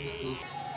It's